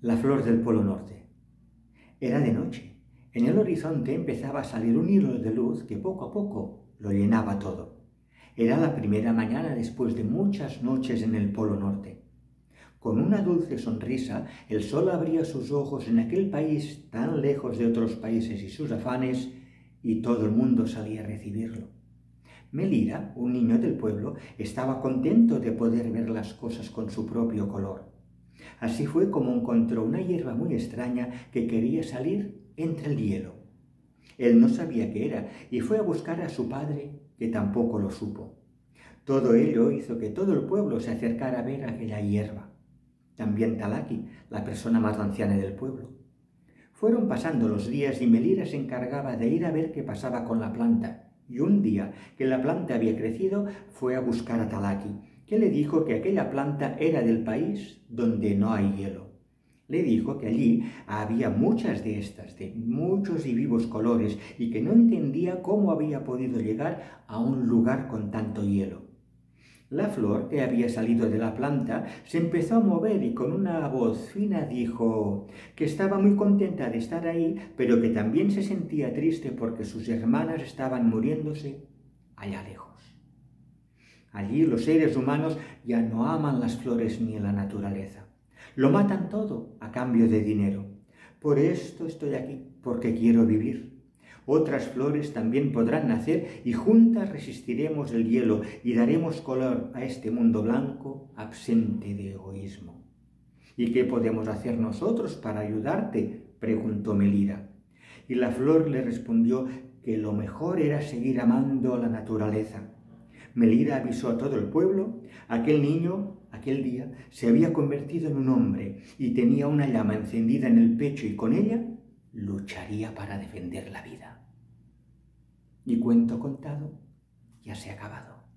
La flor del Polo Norte. Era de noche. En el horizonte empezaba a salir un hilo de luz que poco a poco lo llenaba todo. Era la primera mañana después de muchas noches en el Polo Norte. Con una dulce sonrisa, el sol abría sus ojos en aquel país tan lejos de otros países y sus afanes, y todo el mundo salía a recibirlo. Melira, un niño del pueblo, estaba contento de poder ver las cosas con su propio color. Así fue como encontró una hierba muy extraña que quería salir entre el hielo. Él no sabía qué era y fue a buscar a su padre, que tampoco lo supo. Todo ello hizo que todo el pueblo se acercara a ver aquella hierba. También Talaki, la persona más anciana del pueblo. Fueron pasando los días y Melira se encargaba de ir a ver qué pasaba con la planta. Y un día que la planta había crecido, fue a buscar a Talaki que le dijo que aquella planta era del país donde no hay hielo. Le dijo que allí había muchas de estas, de muchos y vivos colores, y que no entendía cómo había podido llegar a un lugar con tanto hielo. La flor que había salido de la planta se empezó a mover y con una voz fina dijo que estaba muy contenta de estar ahí, pero que también se sentía triste porque sus hermanas estaban muriéndose allá lejos. Allí los seres humanos ya no aman las flores ni la naturaleza. Lo matan todo a cambio de dinero. Por esto estoy aquí, porque quiero vivir. Otras flores también podrán nacer y juntas resistiremos el hielo y daremos color a este mundo blanco absente de egoísmo. ¿Y qué podemos hacer nosotros para ayudarte? preguntó Melira. Y la flor le respondió que lo mejor era seguir amando a la naturaleza Melira avisó a todo el pueblo, aquel niño, aquel día, se había convertido en un hombre y tenía una llama encendida en el pecho y con ella lucharía para defender la vida. Y cuento contado, ya se ha acabado.